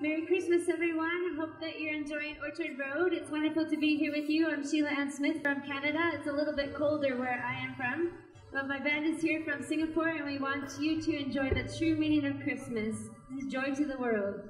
Merry Christmas, everyone. Hope that you're enjoying Orchard Road. It's wonderful to be here with you. I'm Sheila Ann Smith from Canada. It's a little bit colder where I am from, but my band is here from Singapore, and we want you to enjoy the true meaning of Christmas. Joy to the world.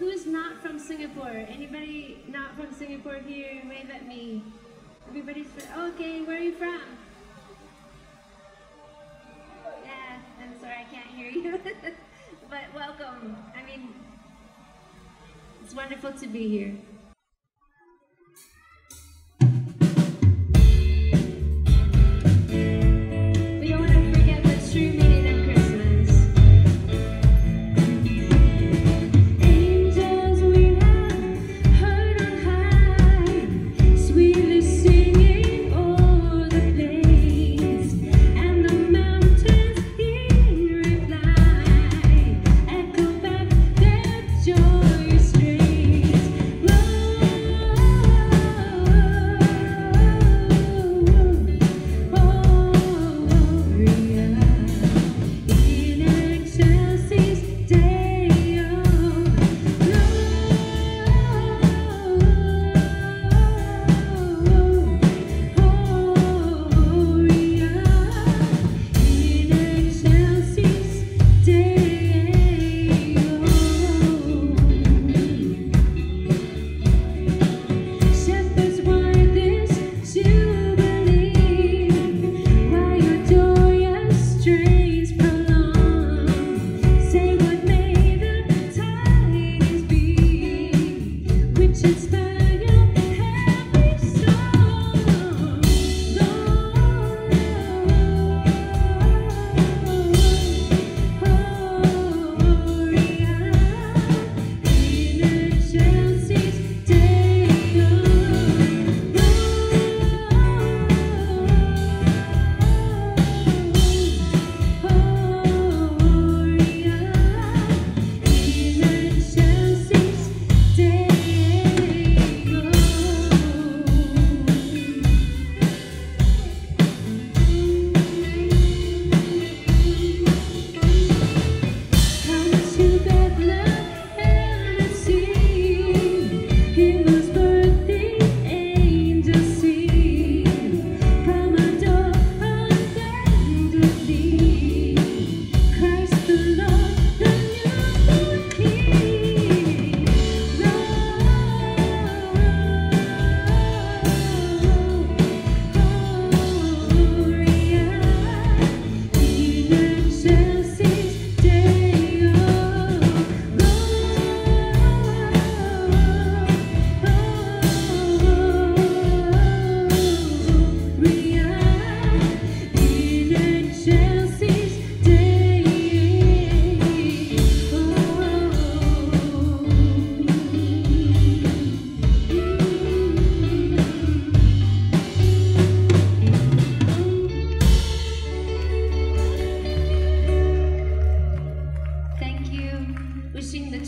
Who is not from Singapore? Anybody not from Singapore here? Wave at me. Everybody's from. okay, where are you from? Yeah, I'm sorry, I can't hear you. but welcome. I mean, it's wonderful to be here.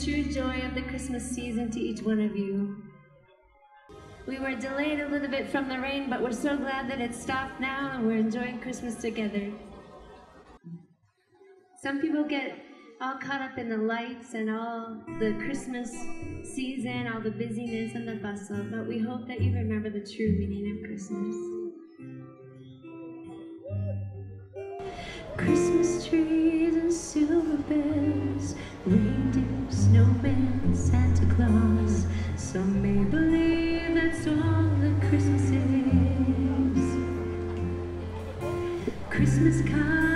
True joy of the Christmas season to each one of you. We were delayed a little bit from the rain, but we're so glad that it stopped now and we're enjoying Christmas together. Some people get all caught up in the lights and all the Christmas season, all the busyness and the bustle, but we hope that you remember the true meaning of Christmas. Christmas trees and silver bells, reindeer, snowman, Santa Claus. Some may believe that's all that Christmas is. Christmas cards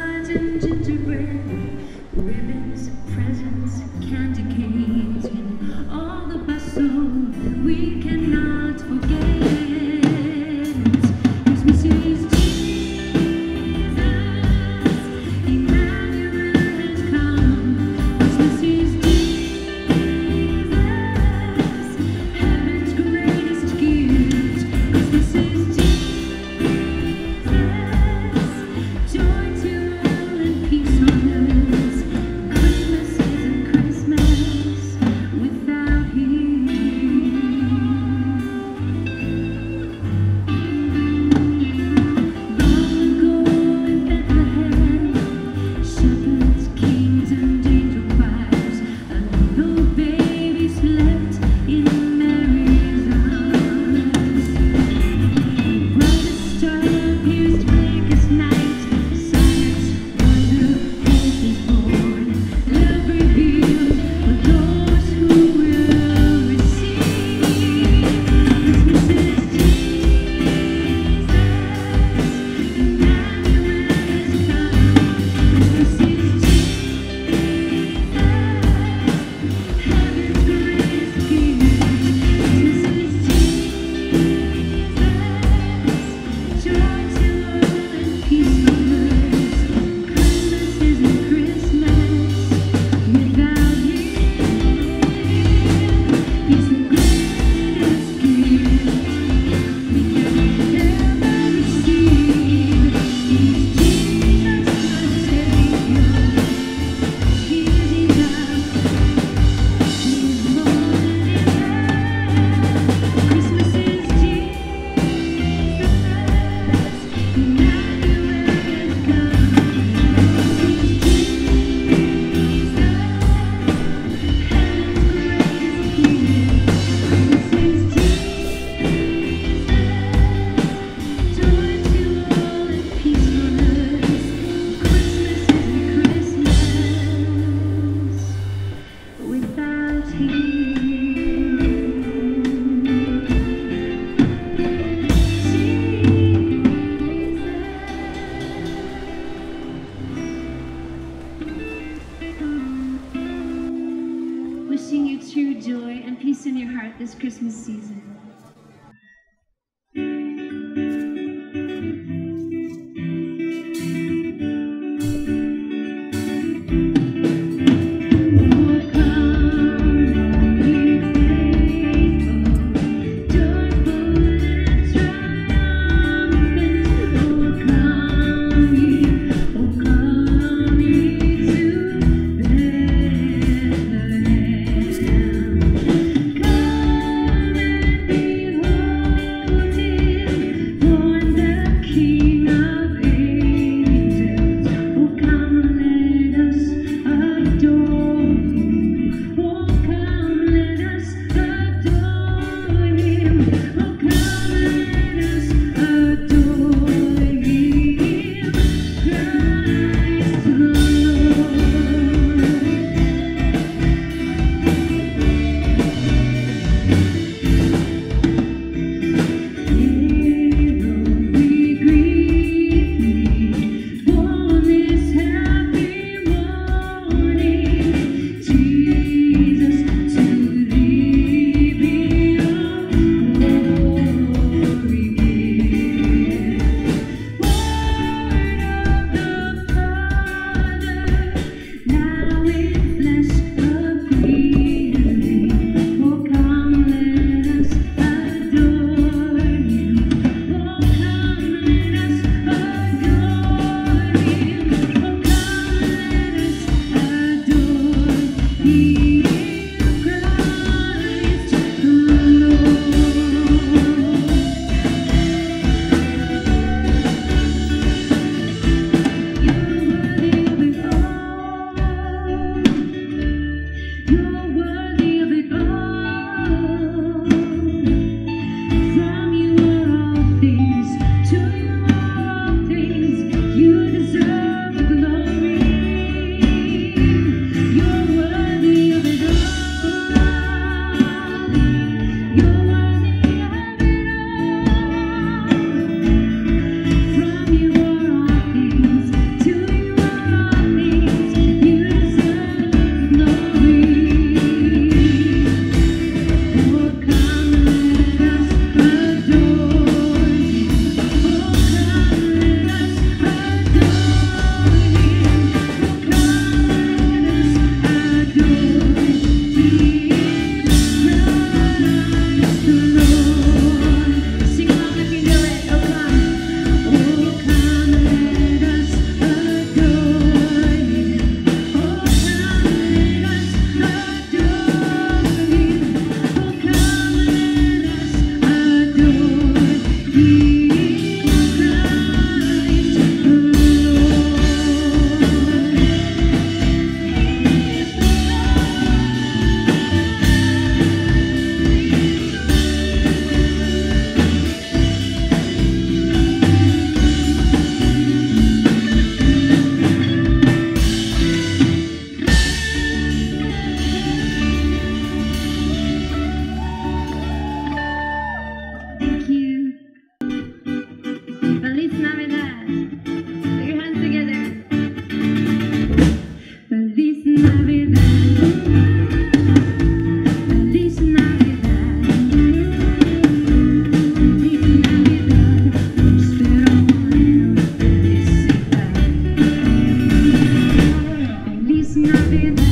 not enough.